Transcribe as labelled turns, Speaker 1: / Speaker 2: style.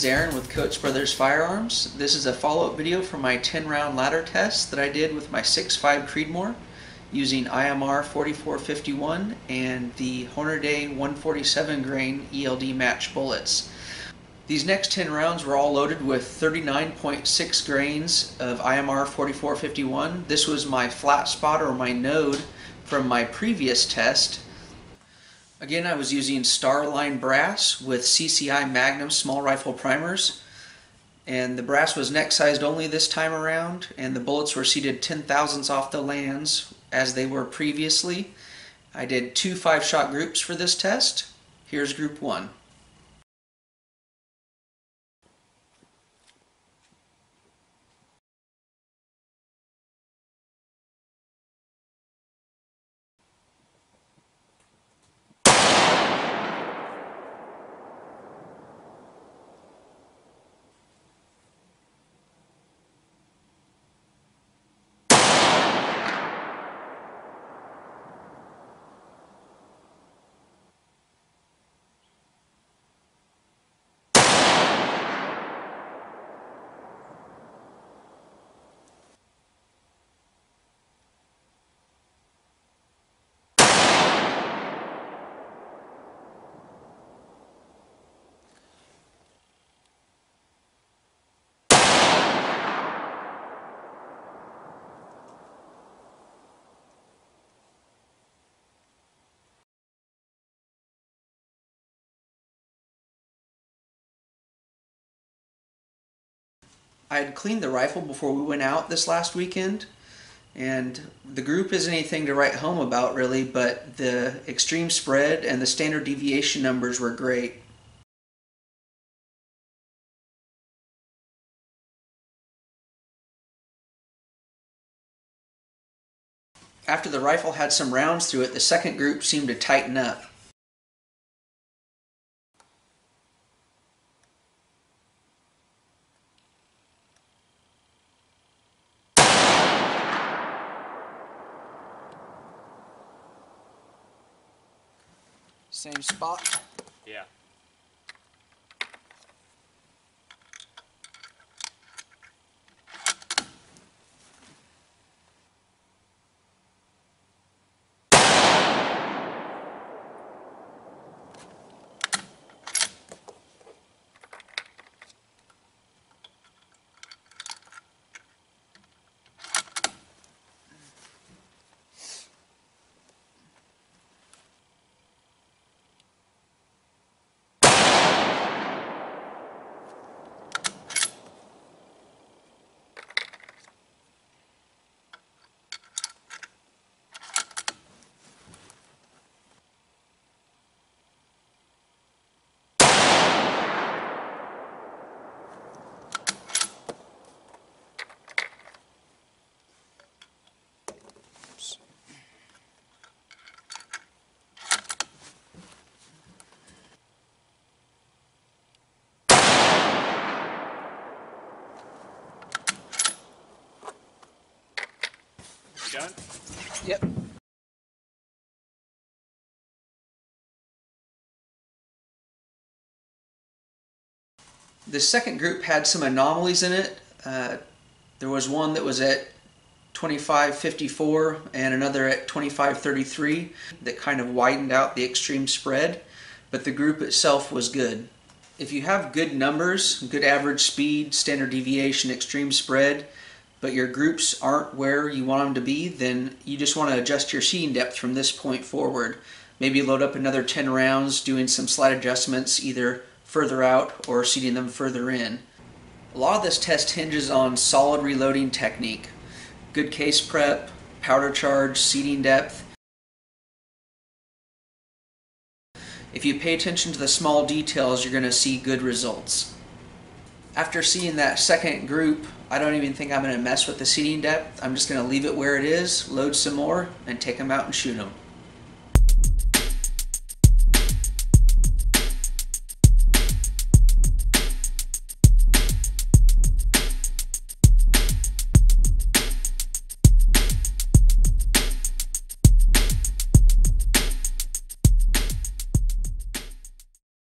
Speaker 1: is Aaron with Coats Brothers Firearms. This is a follow-up video from my 10 round ladder test that I did with my 6.5 Creedmoor using IMR 4451 and the Hornady 147 grain ELD match bullets. These next 10 rounds were all loaded with 39.6 grains of IMR 4451. This was my flat spot or my node from my previous test Again, I was using Starline brass with CCI Magnum small rifle primers. And the brass was neck sized only this time around, and the bullets were seated 10 thousandths off the lands as they were previously. I did two five shot groups for this test. Here's group one. I had cleaned the rifle before we went out this last weekend, and the group isn't anything to write home about really, but the extreme spread and the standard deviation numbers were great. After the rifle had some rounds through it, the second group seemed to tighten up. Same spot.
Speaker 2: Yeah. Done?
Speaker 1: Yep. The second group had some anomalies in it. Uh, there was one that was at 2554 and another at 2533 that kind of widened out the extreme spread, but the group itself was good. If you have good numbers, good average speed, standard deviation, extreme spread, but your groups aren't where you want them to be, then you just want to adjust your seating depth from this point forward. Maybe load up another 10 rounds, doing some slight adjustments either further out or seating them further in. A lot of this test hinges on solid reloading technique, good case prep, powder charge, seating depth. If you pay attention to the small details, you're going to see good results. After seeing that second group, I don't even think I'm going to mess with the seating depth. I'm just going to leave it where it is, load some more, and take them out and shoot them.